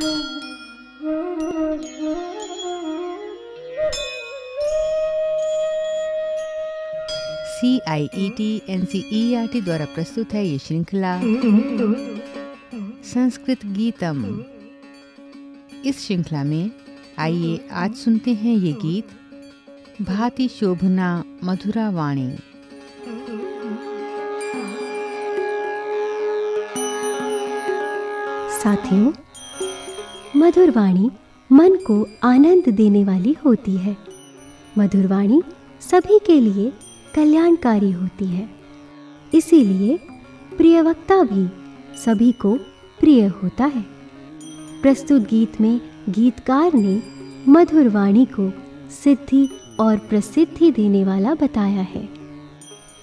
C I E T N C E R T द्वारा प्रस्तुत है ये श्रृंखला। संस्कृत गीतम। इस श्रृंखला में आइए आज सुनते हैं ये गीत, भाति शोभना मधुरा वाणी। साथियों मधुर वाणी मन को आनंद देने वाली होती है। मधुर वाणी सभी के लिए कल्याणकारी होती है। इसीलिए प्रिय वक्ता भी सभी को प्रिय होता है। प्रस्तुत गीत में गीतकार ने मधुर वाणी को सिद्धि और प्रसिद्धि देने वाला बताया है।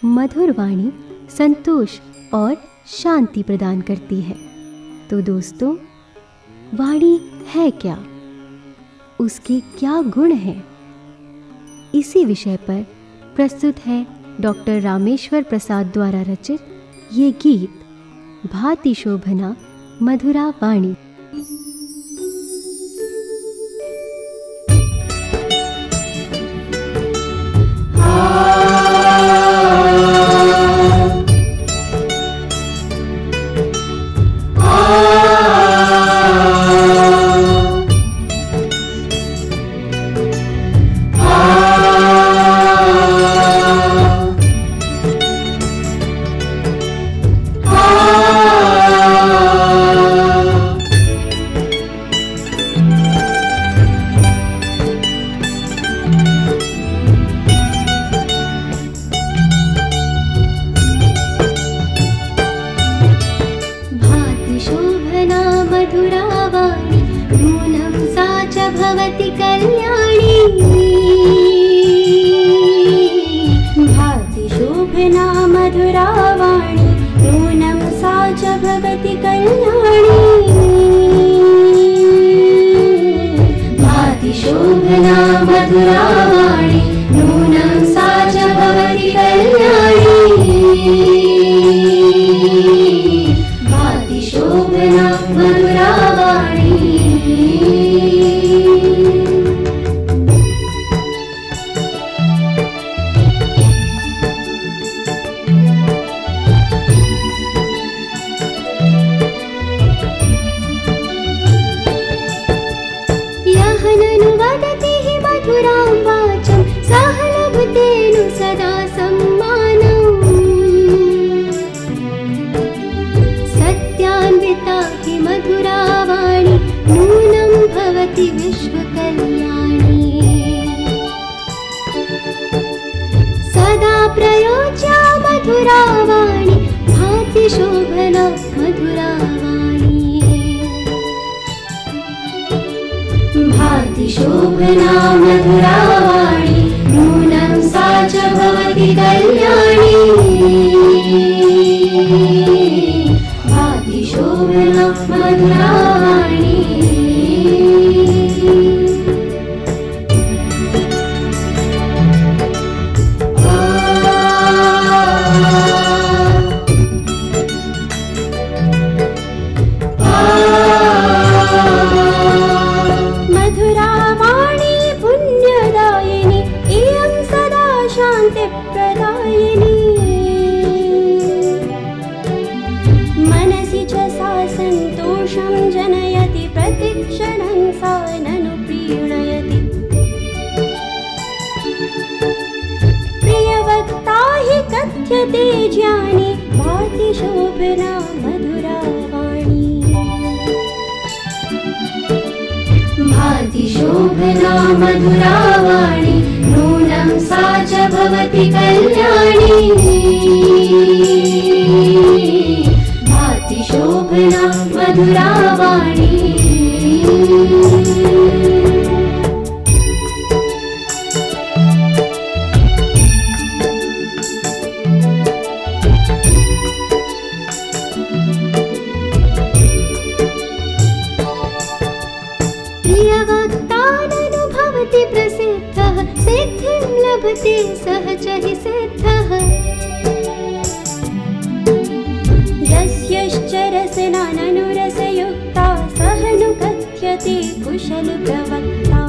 मधुर वाणी संतोष और शांति प्रदान करती है। तो दोस्तों वाणी है क्या? उसके क्या गुण हैं? इसी विषय पर प्रस्तुत है डॉक्टर रामेश्वर प्रसाद द्वारा रचित ये गीत भाति शोभना मधुरा वाणी। भाति शोभना मधुरा वाणी नूनं सा च भवति कल्याणी। भाति शोभना मधुरा वाणी भवति मधुरावाणी नूनं भवति विश्वकल्याणी। सदा प्रयोज्या मधुरावाणी भातिशोभना मधुरावाणी। भातिशोभना मधुरावाणी नूनं सा च भवति कल्याणी। शोभना शोभना मधुरा वाणी नूनं सा च भवति कल्याणी। भाति शोभना मधुरा वाणी लभते सहज हि सिद्धः। यस्यश्च रसनाननुरसयुक्ता सह नु कथ्यते कुशलप्रवक्ता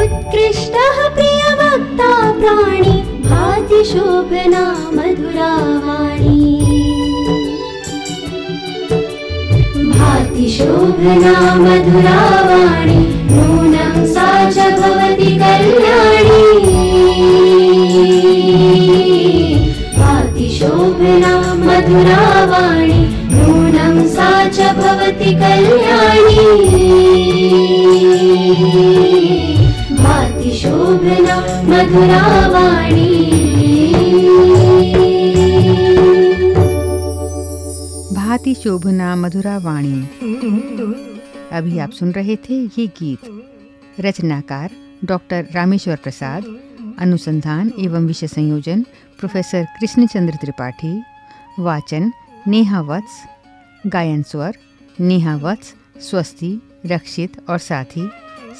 उत्कृष्टः प्रियवक्ता प्राणी भाति प्राणीशोभना मधुरावाणी। भातिशोभना मधुरावाणी नूनम् कल्याणी। भाति शोभना मधुरावाणी, नूनं सा च भवति कल्याणी। भाति शोभना मधुरावाणी। भांति शोभना मधुरा वाणी अभी आप सुन रहे थे ये गीत। रचनाकार डॉक्टर रामेश्वर प्रसाद, अनुसंधान एवं विषय संयोजन प्रोफेसर कृष्णचंद्र त्रिपाठी, वाचन नेहा वत्स, गायन स्वर नेहा वत्स, स्वस्ति, रक्षित और साथी,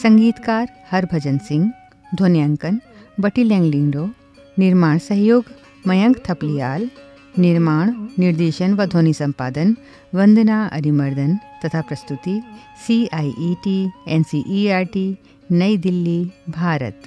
संगीतकार हरभजन सिंह ध्वनियांकन बटी लैंगलिंगडो निर्माण सहयोग मयंक थपलियाल निर्माण, निर्देशन व ध्वनि संपादन, वंदना अरिमर्दन तथा प्रस्तुति C I E T N C E R T New Delhi, Bharat.